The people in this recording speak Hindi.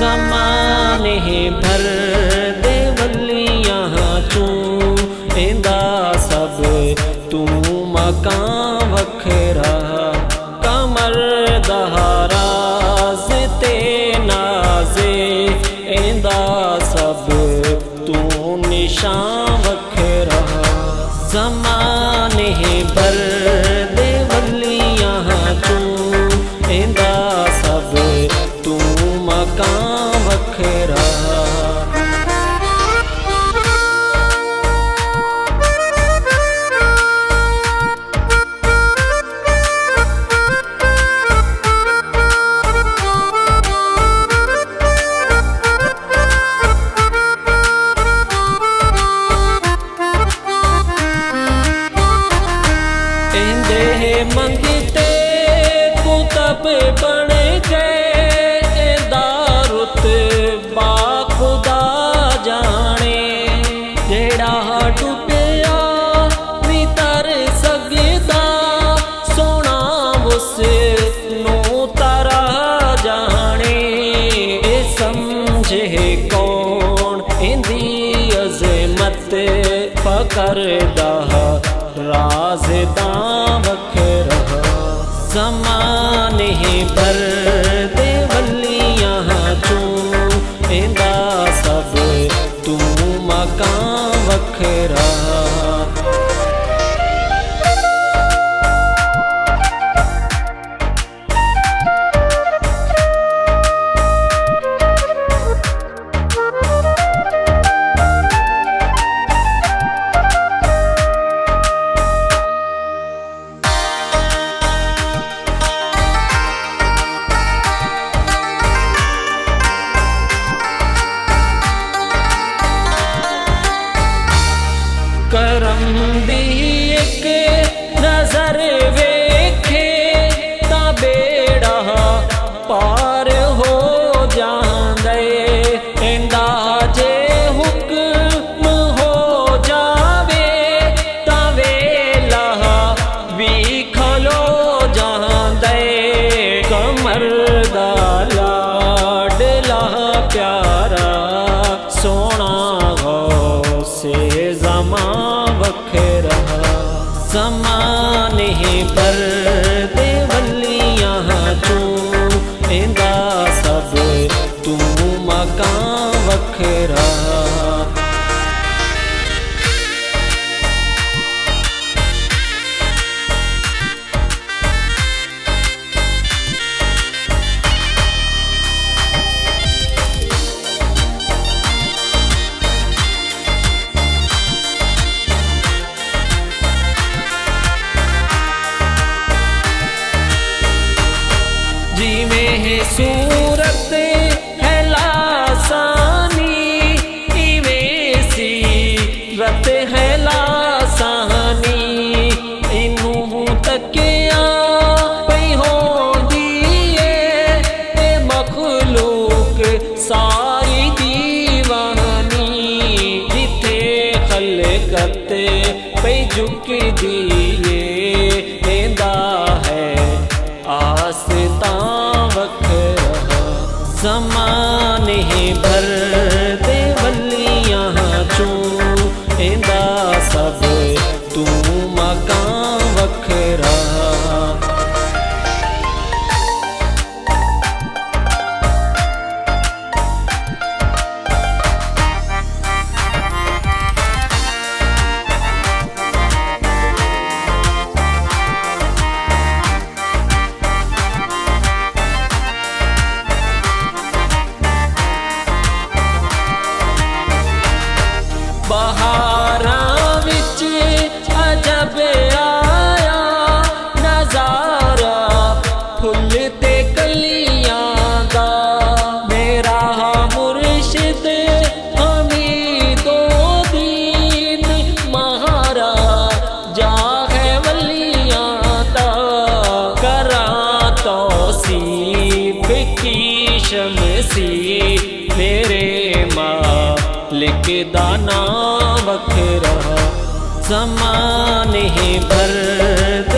समाने भर देवली तू, इंदा सब तू मकान वखरा, कमर दहारा ते नाजे, इंदा सब तू निशान वखरा। समान बात बा खुदा जाने, जड़ा डुबया नहीं तर सकदा सोना उस तरा जाने। समझे कौन इंदी अजमत फकर दहा, राज दाम रहा। जमाने पर ਕਰਮ ਦੀ ਇੱਕ ਨਜ਼ਰ ਵੇਖੇ ਤਾਂ ਬੇੜਾ ਪਾ पर ਤੱਕਿਆ ਪਈ ਹੋਂਦੀ ਏ ਇਹ ਮਖਲੂਕ ਸਾਰੀ ਦੀਵਾਨੀ ਜਿੱਥੇ ਖਲਕਤ ਪਈ ਝੁਕਦੀ ਏ ਇਹਦਾ ਹੈ ਆਸਤਾ ਵੱਖਰਾ ਜ਼ਮਾਨੇ ਭਰ मालिक दाना बखरा समान ही बरत